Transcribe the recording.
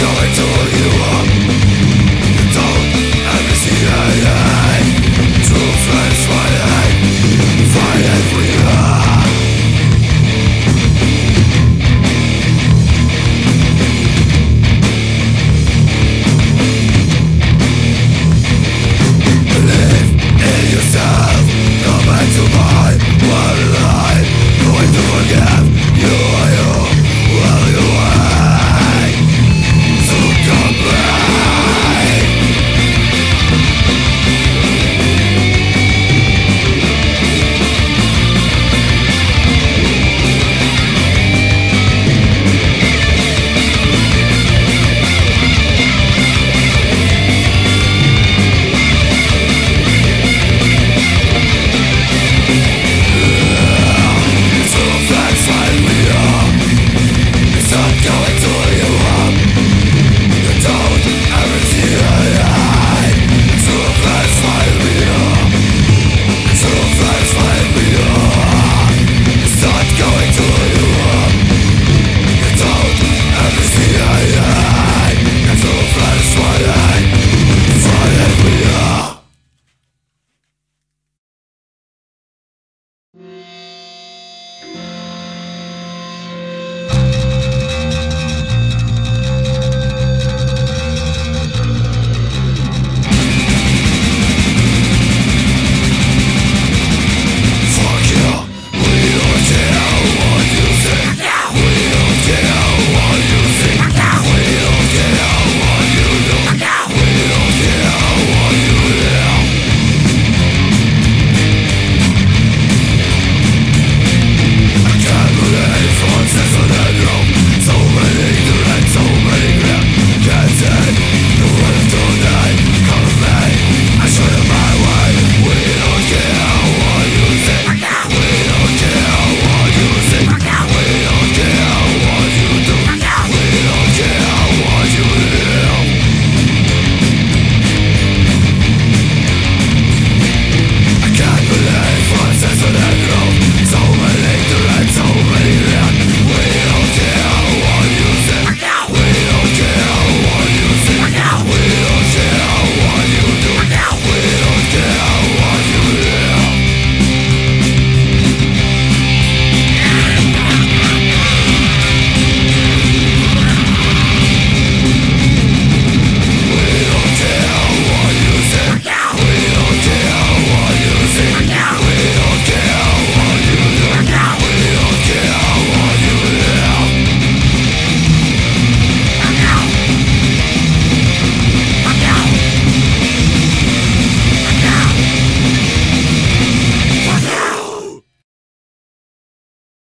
going to going to